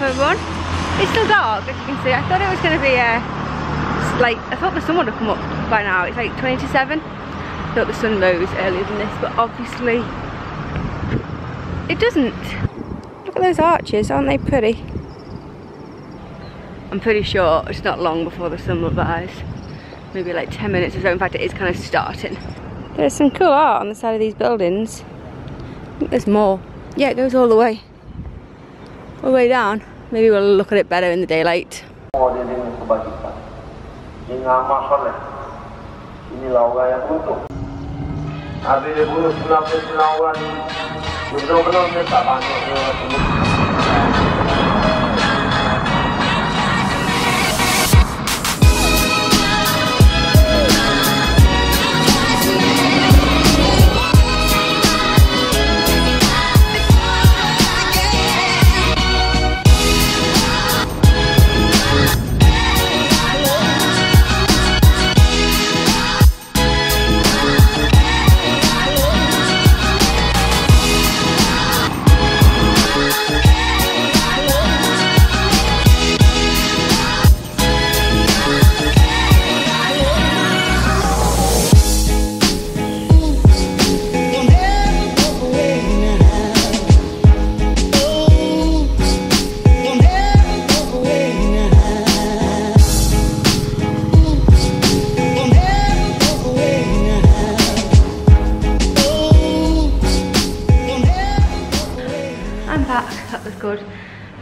run. It's still dark, as you can see. I thought it was going to be uh, like, I thought the sun would have come up by now. It's like 20 to 7. I thought the sun rose earlier than this, but obviously it doesn't. Look at those arches, aren't they pretty? I'm pretty sure it's not long before the sun will rise. Maybe like 10 minutes or so. In fact, it is kind of starting. There's some cool art on the side of these buildings. I think there's more. Yeah, it goes all the way. All the way down. Maybe we'll look at it better in the daylight.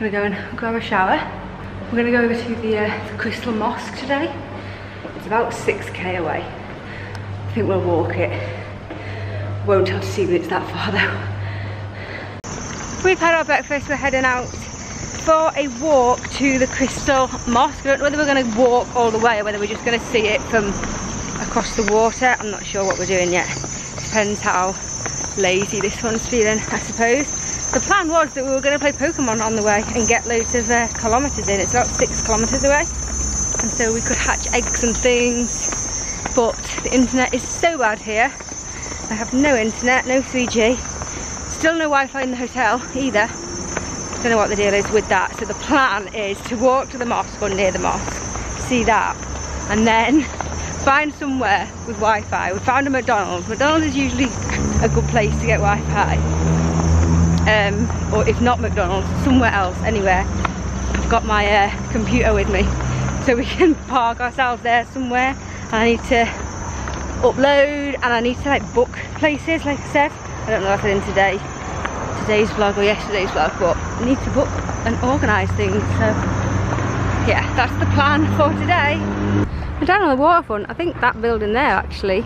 I'm gonna go and grab a shower. We're gonna go over to the, uh, the Crystal Mosque today. It's about 6k away. I think we'll walk it. Won't have to see that it's that far though. We've had our breakfast, we're heading out for a walk to the Crystal Mosque. I don't know whether we're gonna walk all the way or whether we're just gonna see it from across the water. I'm not sure what we're doing yet. Depends how lazy this one's feeling, I suppose. The plan was that we were going to play Pokemon on the way and get loads of uh, kilometres in. It's about six kilometres away. And so we could hatch eggs and things. But the internet is so bad here. I have no internet, no 3G. Still no Wi-Fi in the hotel either. Don't know what the deal is with that. So the plan is to walk to the mosque or near the mosque, see that, and then find somewhere with Wi-Fi. We found a McDonald's. McDonald's is usually a good place to get Wi-Fi um, or if not McDonald's, somewhere else, anywhere. I've got my uh, computer with me, so we can park ourselves there somewhere. And I need to upload, and I need to like book places, like I said. I don't know if I in today, today's vlog or yesterday's vlog, but I need to book and organise things. So yeah, that's the plan for today. Down on the waterfront. I think that building there actually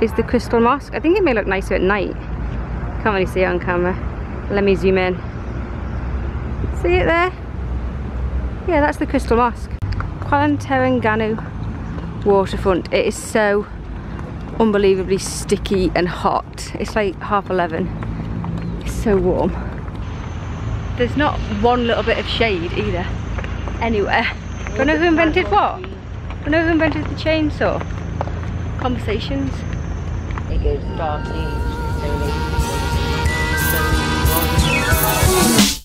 is the Crystal Mosque. I think it may look nicer at night. Can't really see it on camera. Let me zoom in. See it there? Yeah, that's the Crystal Mosque. Kuala Terengganu waterfront. It is so unbelievably sticky and hot. It's like half 11. It's so warm. There's not one little bit of shade either. Anywhere. Do you know who invented what? Do you know who invented the chainsaw? Conversations. It goes dark slowly. Hey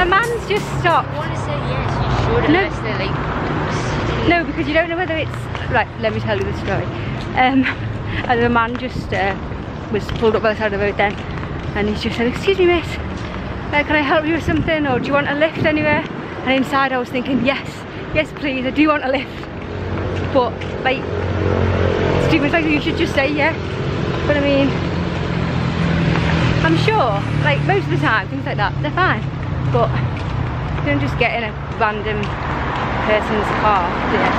A man's just stopped. I want to say yes, you should, No. unless they're like, No, because you don't know whether it's right. Let me tell you the story. Um, and the man just uh, was pulled up by the side of the road then, and he just said, "Excuse me, miss, uh, can I help you with something, or do you want a lift anywhere?" And inside, I was thinking, "Yes, yes, please, I do want a lift." But like, Stephen's like, "You should just say yes." But I mean, I'm sure, like most of the time, things like that, they're fine. But You don't just get in a random person's car, do you?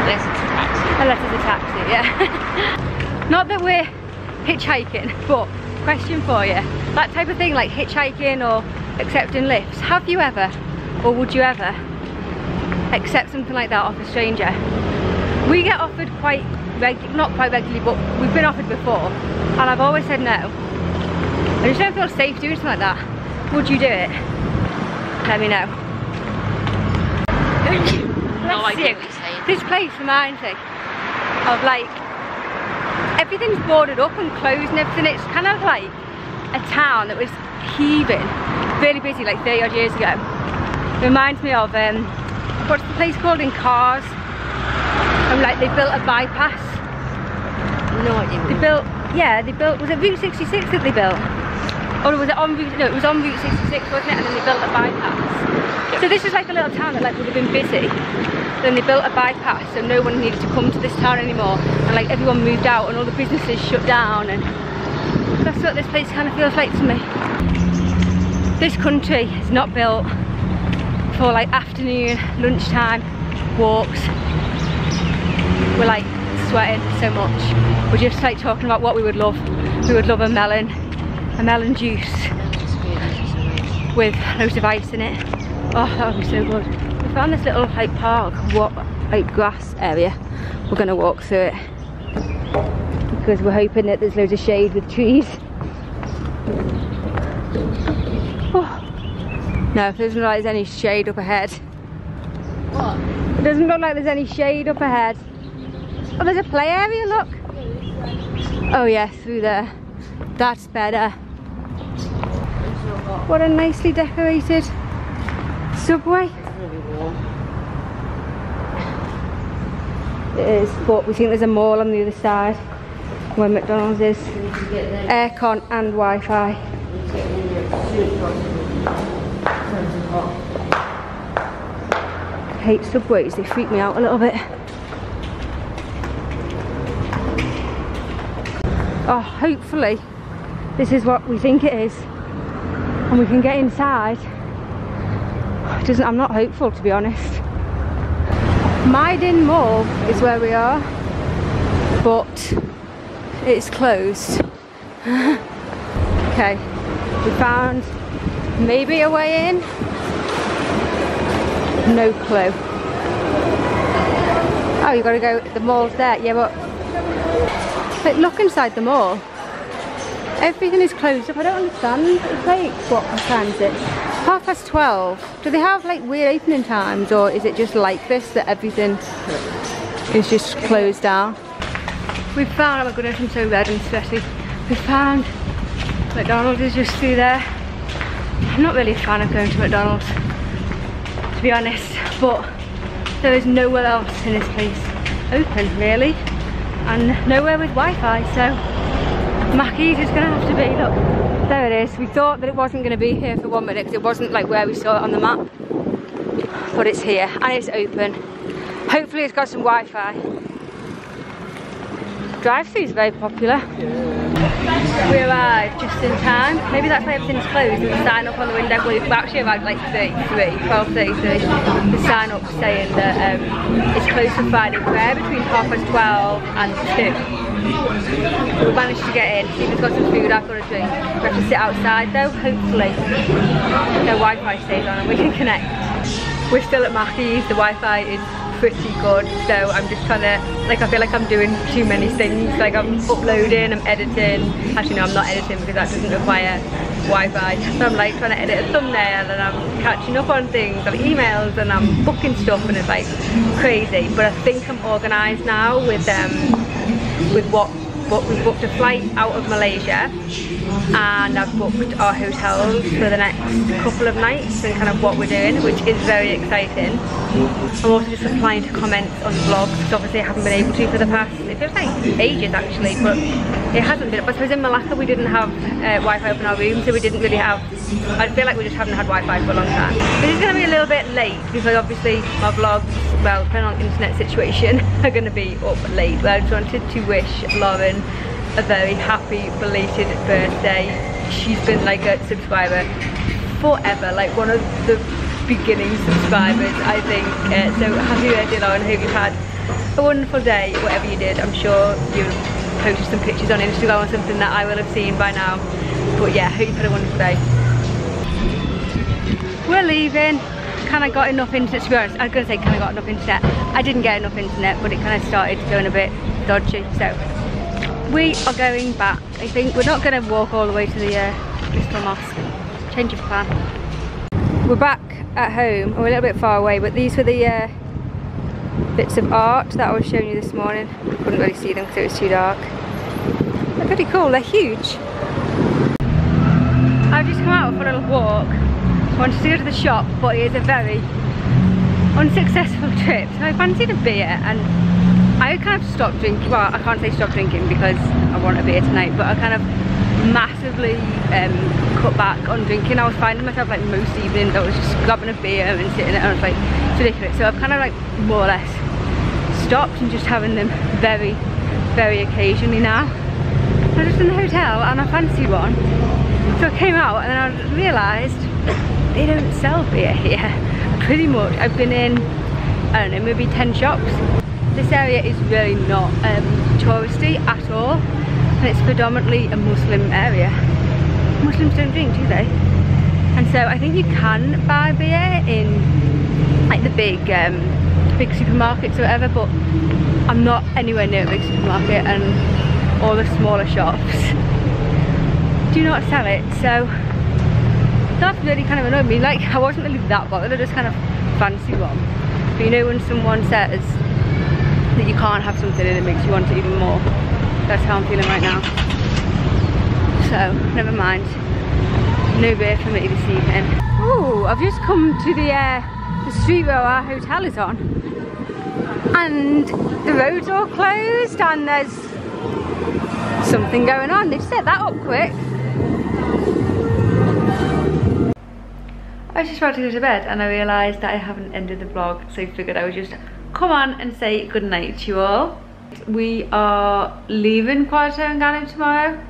Unless it's a taxi. Unless it's a taxi, yeah. Not that we're hitchhiking, but question for you. That type of thing, like hitchhiking or accepting lifts, have you ever, or would you ever, accept something like that off a stranger? We get offered quite regularly, not quite regularly, but we've been offered before, and I've always said no. I just don't feel safe doing something like that. Would you do it? Let me know. No, I get what. This place reminds me of like everything's boarded up and closed and everything. It's kind of like a town that was heaving, really busy like 30 odd years ago. It reminds me of um, what's the place called in Cars? And like they built a bypass. No idea. They built, yeah, they built. Was it Route 66 that they built? Or was it on Route? No, it was on Route 66, wasn't it? And then they built a bypass. So this is like a little town that like would have been busy. Then they built a bypass, so no one needed to come to this town anymore. And like everyone moved out, and all the businesses shut down. And that's what this place kind of feels like to me. This country is not built for like afternoon, lunchtime walks. We're like sweating so much. We're just like talking about what we would love. We would love a melon, a melon juice with loads of ice in it. Oh, that would be so good. We found this little like park, what like grass area. We're gonna walk through it because we're hoping that there's loads of shade with trees. Oh. No, it doesn't look like there's any shade up ahead. What? It doesn't look like there's any shade up ahead. Oh, there's a play area, look. Oh yeah, through there. That's better. What a nicely decorated subway. It is, but we think there's a mall on the other side where McDonald's is. Aircon and Wi-Fi. I hate subways, they freak me out a little bit. Oh, hopefully this is what we think it is and we can get inside. Doesn't, I'm not hopeful to be honest. Mayang Mall is where we are, but it's closed. okay, we found maybe a way in. No clue. Oh, you gotta go, the mall's there. Yeah, but look inside the mall. Everything is closed up. I don't understand. It's like, what time is it? Half past 12. Do they have like weird opening times or is it just like this that everything is just closed down? We found, oh my goodness, I'm so red and sweaty. We found McDonald's is just through there. I'm not really a fan of going to McDonald's, to be honest, but there is nowhere else in this place open, really, and nowhere with Wi-Fi, so Mackey's is gonna have to be, look, there it is. We thought that it wasn't gonna be here for one minute because it wasn't like where we saw it on the map, but it's here and it's open. Hopefully it's got some Wi-Fi. Drive-through is very popular. We arrived just in time. Maybe that's why everything's closed. There's a sign up on the window. We actually arrived like 33, 12.33. The sign up saying that um, it's closed for Friday prayer between half past 12 and 2. We managed to get in, Stephen's got some food, I've got a drink. We have to sit outside though, hopefully. the Wi-Fi stays on and we can connect. We're still at Mackey's, the Wi-Fi is pretty good, so I'm just trying to, like I feel like I'm doing too many things, like I'm uploading, I'm editing. Actually no, I'm not editing because that doesn't require Wi-Fi. So I'm like trying to edit a thumbnail and I'm catching up on things, I'm emails and I'm booking stuff and it's like crazy. But I think I'm organised now with um, with what but we've booked a flight out of Malaysia and I've booked our hotels for the next couple of nights and kind of what we're doing which is very exciting. I'm also just applying to comment on the vlogs because obviously I haven't been able to for the past, it feels like ages actually but it hasn't been. But I suppose in Malacca we didn't have uh, Wi-Fi up in our room so we didn't really have, I feel like we just haven't had Wi-Fi for a long time. This is going to be a little bit late because obviously my vlogs, well depending on internet situation, are going to be up late but I just wanted to wish Lauren a very happy belated birthday. She's been like a subscriber forever, like one of the beginning subscribers, I think. Uh, so happy birthday, Lauren. Hope you've had a wonderful day, whatever you did. I'm sure you posted some pictures on Instagram or something that I will have seen by now. But yeah, hope you've had a wonderful day. We're leaving. Kind of got enough internet, to be honest. I was going to say kind of got enough internet. I didn't get enough internet, but it kind of started going a bit dodgy. So we are going back. I think we're not going to walk all the way to the uh, Mosque. Change of plan. We're back at home. We're a little bit far away, but these were the uh, bits of art that I was showing you this morning. Couldn't really see them because it was too dark. They're pretty cool. They're huge. I've just come out for a little walk. Wanted to go to the shop, but it is a very unsuccessful trip. So I fancied a beer and I kind of stopped drinking. Well, I can't say stopped drinking because I want a beer tonight, but I kind of massively um, cut back on drinking. I was finding myself like most evenings I was just grabbing a beer and sitting there and I was like, it's ridiculous. So I've kind of like more or less stopped and just having them very, very occasionally now. I was just in the hotel and I fancied one. So I came out and then I realised they don't sell beer here. Pretty much. I've been in, I don't know, maybe 10 shops. This area is really not um, touristy at all. And it's predominantly a Muslim area. Muslims don't drink, do they? And so I think you can buy beer in like the big um, big supermarkets or whatever, but I'm not anywhere near a big supermarket and all the smaller shops do not sell it. So that's really kind of annoyed me. Like I wasn't really that bothered, I just kind of fancy one. But you know when someone says that you can't have something and it makes you want it even more. That's how I'm feeling right now. So, never mind. No beer for me this evening. Oh, I've just come to the, uh, the street where our hotel is on. And the road's all closed and there's something going on. They've set that up quick. I was just about to go to bed and I realised that I haven't ended the vlog so I figured I would just come on and say good night to you all. We are leaving Kuala Terengganu tomorrow.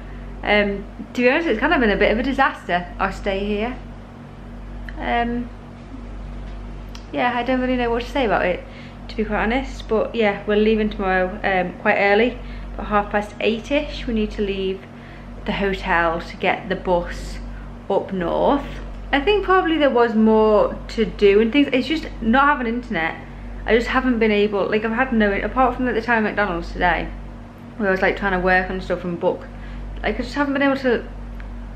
Um, to be honest it's kind of been a bit of a disaster our stay here. Um, yeah I don't really know what to say about it to be quite honest but yeah we're leaving tomorrow um, quite early about half past eight-ish we need to leave the hotel to get the bus up north I think probably there was more to do and things it's just not having internet I just haven't been able like I've had no apart from at the time at McDonald's today where I was like trying to work on stuff and book like I just haven't been able to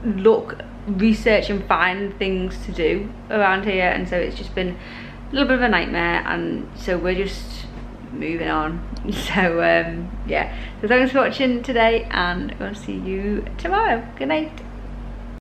look research and find things to do around here and so it's just been a little bit of a nightmare and so we're just moving on. So um yeah. So thanks for watching today and i'll see you tomorrow. Good night